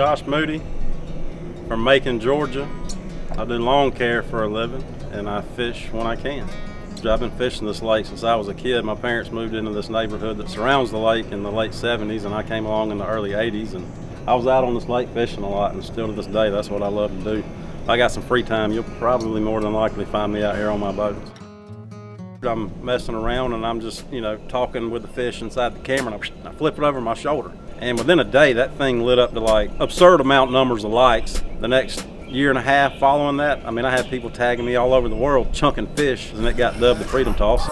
Josh Moody from Macon, Georgia. I do lawn care for a living and I fish when I can. I've been fishing this lake since I was a kid. My parents moved into this neighborhood that surrounds the lake in the late 70s and I came along in the early 80s and I was out on this lake fishing a lot and still to this day that's what I love to do. If I got some free time, you'll probably more than likely find me out here on my boat. I'm messing around and I'm just, you know, talking with the fish inside the camera and I flip it over my shoulder. And within a day, that thing lit up to like absurd amount numbers of likes. The next year and a half following that, I mean, I had people tagging me all over the world chunking fish and it got dubbed the Freedom Toss.